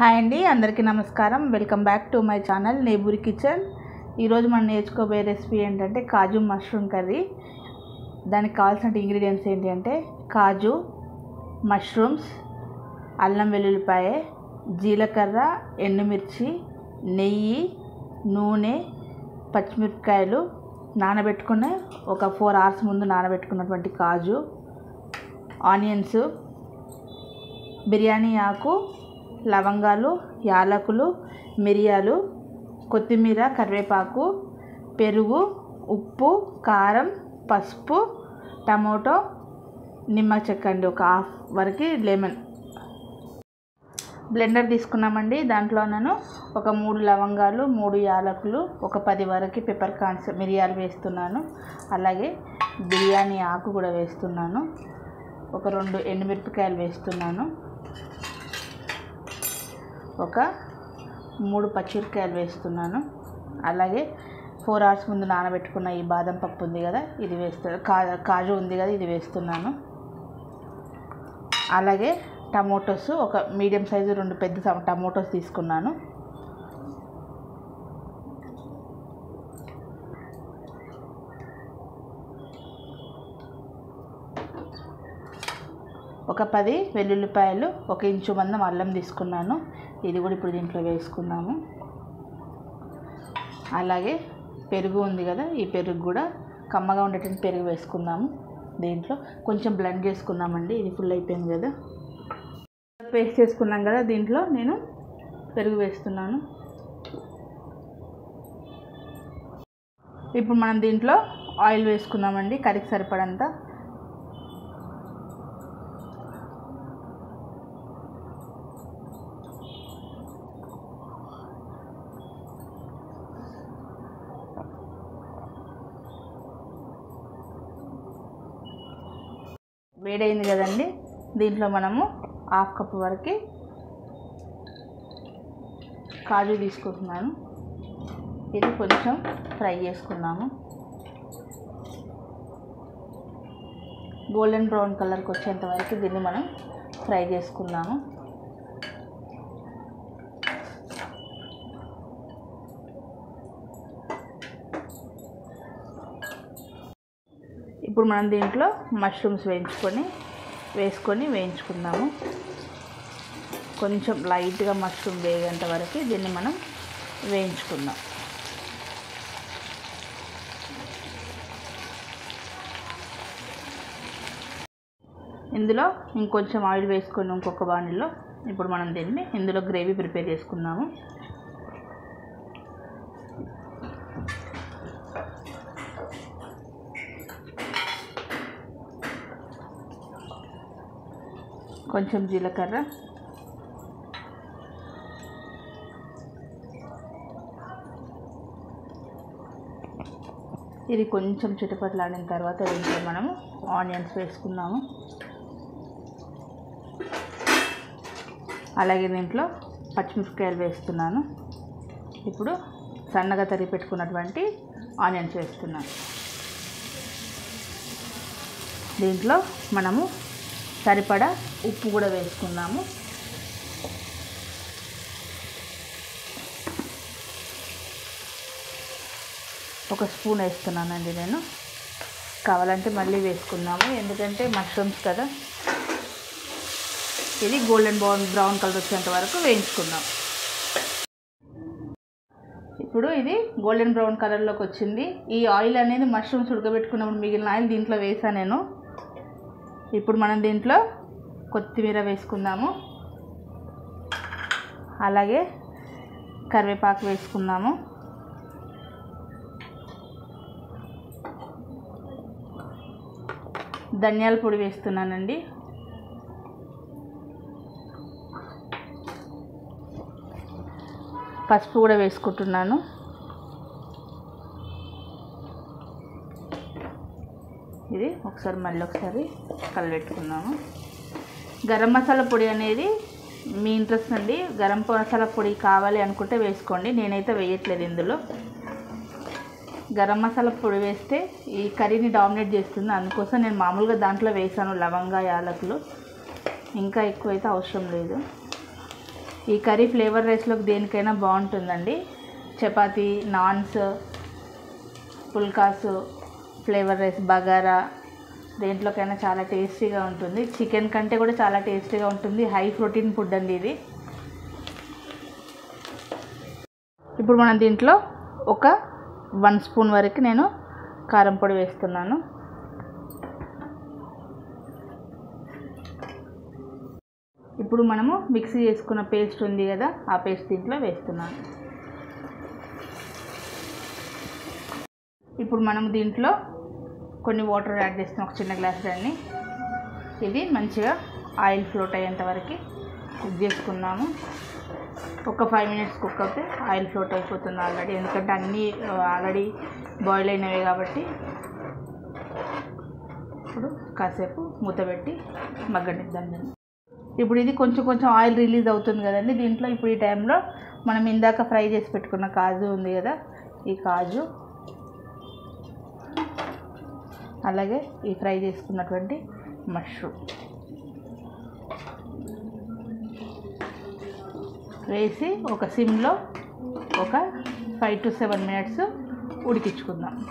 Hi అండి అందరికీ నమస్కారం. Welcome back to my channel నేబురి kitchen. ఈరోజు మనం నేర్చుకోబోయే రెసిపీ ఏంటంటే కాజు మష్రూమ్ కర్రీ. దానికి కావాల్సిన ఇంగ్రీడియంట్స్ ఏంటి అంటే కాజు మష్రూమ్స్ అల్లం వెల్లుల్లిపాయ జీలకర్ర ఎండుమిర్చి నెయ్యి నూనె పచ్చిమిరపకాయలు నానబెట్టుకున్న ఒక ఫోర్ అవర్స్ ముందు నానబెట్టుకున్నటువంటి కాజు ఆనియన్స్ బిర్యానీ ఆకు లవంగాలు యాలకులు మిరియాలు కొత్తిమీర కరివేపాకు పెరుగు ఉప్పు కారం పసుపు టమోటో నిమ్మ చెక్క అండి ఒక హాఫ్ వరకు లెమన్. బ్లెండర్ తీసుకున్నామండి. దాంట్లో నేను ఒక మూడు లవంగాలు మూడు యాలకులు ఒక పది వరకు పెప్పర్ కాన్స్ మిరియాలు వేస్తున్నాను. అలాగే బిర్యానీ ఆకు కూడా వేస్తున్నాను. ఒక రెండు ఎండుమిరపకాయలు వేస్తున్నాను. ఒక మూడు పచ్చిమిరపకాయలు వేస్తున్నాను. అలాగే ఫోర్ అవర్స్ ముందు నానబెట్టుకున్న ఈ బాదం పప్పు ఉంది కదా ఇది వేస్తాను కా కాజు ఉంది కదా ఇది వేస్తున్నాను. అలాగే టమోటోస్ ఒక మీడియం సైజు రెండు పెద్ద టమోటోస్ తీసుకున్నాను. ఒక పది వెల్లుల్లిపాయలు ఒక ఇంచు మందం అల్లం తీసుకున్నాను. ఇది కూడా ఇప్పుడు దీంట్లో వేసుకున్నాము అలాగే పెరుగు ఉంది కదా ఈ పెరుగు కూడా కమ్మగా ఉండేటువంటి పెరుగు వేసుకుందాము దీంట్లో. కొంచెం బ్లెండ్ చేసుకుందామండి ఇది ఫుల్ అయిపోయింది కదా. పేస్ట్ చేసుకున్నాం కదా దీంట్లో నేను పెరుగు వేస్తున్నాను. ఇప్పుడు మనం దీంట్లో ఆయిల్ వేసుకుందామండి కర్రీకి సరిపడంత. వేడైంది కదండి. దీంట్లో మనము హాఫ్ కప్ వరకు కాజు తీసుకుంటున్నాను. ఇది కొంచెం ఫ్రై చేసుకున్నాము గోల్డెన్ బ్రౌన్ కలర్కి వచ్చేంత వరకు దీన్ని మనం ఫ్రై చేసుకున్నాము ఇప్పుడు మనం దీంట్లో మష్రూమ్స్ వేయించుకొని వేసుకొని వేయించుకుందాము. కొంచెం లైట్గా మష్రూమ్ వేగేంత వరకు దీన్ని మనం వేయించుకుందాం. ఇందులో ఇంకొంచెం ఆయిల్ వేసుకొని ఇంకొక బాణీలో ఇప్పుడు మనం దీన్ని ఇందులో గ్రేవీ ప్రిపేర్ చేసుకుందాము. కొంచెం జీలకర్ర. ఇది కొంచెం చిటపట్లాడిన తర్వాత దీంట్లో మనము ఆనియన్స్ వేసుకుందాము. అలాగే దీంట్లో పచ్చిమిరపకాయలు వేస్తున్నాను. ఇప్పుడు సన్నగా తరిగి పెట్టుకున్నటువంటి ఆనియన్స్ వేస్తున్నాను. దీంట్లో మనము సరిపడా ఉప్పు కూడా వేసుకుందాము. ఒక స్పూన్ వేస్తున్నానండి నేను. కావాలంటే మళ్ళీ వేసుకుందాము ఎందుకంటే మష్రూమ్స్ కదా. ఇది గోల్డెన్ బ్రౌన్ బ్రౌన్ కలర్ వచ్చేంత వరకు వేయించుకుందాం. ఇప్పుడు ఇది గోల్డెన్ బ్రౌన్ కలర్లోకి వచ్చింది. ఈ ఆయిల్ అనేది మష్రూమ్స్ ఉడకబెట్టుకున్నప్పుడు మిగిలిన ఆయిల్ దీంట్లో వేసాను నేను. ఇప్పుడు మనం దీంట్లో కొత్తిమీర వేసుకుందాము. అలాగే కరివేపాకు వేసుకుందాము. ధనియాల పొడి వేస్తున్నానండి. పసుపు కూడా వేసుకుంటున్నాను. ఇది ఒకసారి మళ్ళీ ఒకసారి కలబెట్టుకున్నాము గరం మసాలా పొడి అనేది మీ ఇంట్రెస్ట్ అండి. గరం మసాలా పొడి కావాలి అనుకుంటే వేసుకోండి. నేనైతే వేయట్లేదు ఇందులో. గరం మసాలా పొడి వేస్తే ఈ కర్రీని డామినేట్ చేస్తుంది. అందుకోసం నేను మామూలుగా దాంట్లో వేసాను లవంగా యాలకులు. ఇంకా ఎక్కువైతే అవసరం లేదు. ఈ కర్రీ ఫ్లేవర్ రైస్లోకి దేనికైనా బాగుంటుందండి. చపాతీ నాన్స్ పుల్కాసు ఫ్లేవర్ రైస్ బగారా దేంట్లోకైనా చాలా టేస్టీగా ఉంటుంది. చికెన్ కంటే కూడా చాలా టేస్టీగా ఉంటుంది. హై ప్రోటీన్ ఫుడ్ అండి ఇది. ఇప్పుడు మనం దీంట్లో ఒక వన్ స్పూన్ వరకు నేను కారం పొడి వేస్తున్నాను. ఇప్పుడు మనము మిక్సీ చేసుకున్న పేస్ట్ ఉంది కదా ఆ పేస్ట్ దీంట్లో వేస్తున్నాను. ఇప్పుడు మనం దీంట్లో కొన్ని వాటర్ యాడ్ చేస్తాం ఒక చిన్న గ్లాస్ దాన్ని. ఇది మంచిగా ఆయిల్ ఫ్లోట్ అయ్యేంత వరకు కుక్ చేసుకున్నాము. ఒక ఫైవ్ మినిట్స్ కుక్ అయితే ఆయిల్ ఫ్లోట్ అయిపోతుంది ఆల్రెడీ ఎందుకంటే అన్నీ ఆల్రెడీ బాయిల్ అయినవి కాబట్టి ఇప్పుడు కాసేపు మూత పెట్టి మగ్గనిద్దాం దాన్ని. ఇప్పుడు ఇది కొంచెం కొంచెం ఆయిల్ రిలీజ్ అవుతుంది కదండి. దీంట్లో ఇప్పుడు ఈ టైంలో మనం ఇందాక ఫ్రై చేసి పెట్టుకున్న కాజు ఉంది కదా ఈ కాజు అలాగే ఈ ఫ్రై చేసుకున్నటువంటి మష్రూమ్. వేసి ఒక సిమ్లో ఒక ఫైవ్ టు సెవెన్ మినిట్స్ ఉడికించుకుందాం.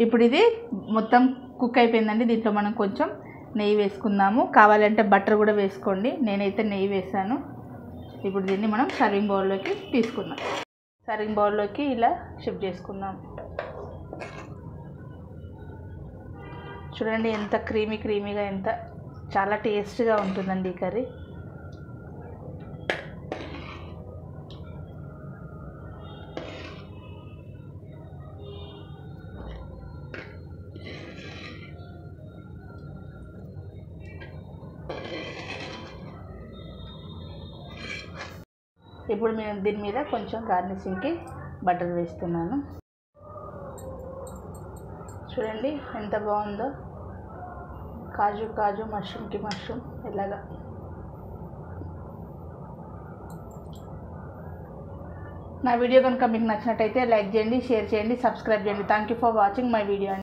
ఇప్పుడు ఇది మొత్తం కుక్ అయిపోయిందండి. దీంట్లో మనం కొంచెం నెయ్యి వేసుకుందాము. కావాలంటే బటర్ కూడా వేసుకోండి. నేనైతే నెయ్యి వేసాను. ఇప్పుడు దీన్ని మనం సర్వింగ్ బౌల్లోకి తీసుకుందాం. సర్వింగ్ బౌల్లోకి ఇలా షిఫ్ట్ చేసుకుందాం. చూడండి ఎంత క్రీమీ క్రీమీగా ఎంత చాలా టేస్ట్గా ఉంటుందండి ఈ కర్రీ. ఇప్పుడు నేను దీని మీద కొంచెం గార్నిషింగ్కి బటర్ వేస్తున్నాను. చూడండి ఎంత బాగుందో. కాజు కాజు మష్రూమ్కి మష్రూమ్ ఇలాగా. నా వీడియో కనుక మీకు నచ్చినట్టయితే లైక్ చేయండి షేర్ చేయండి సబ్స్క్రైబ్ చేయండి. Thank you for watching my video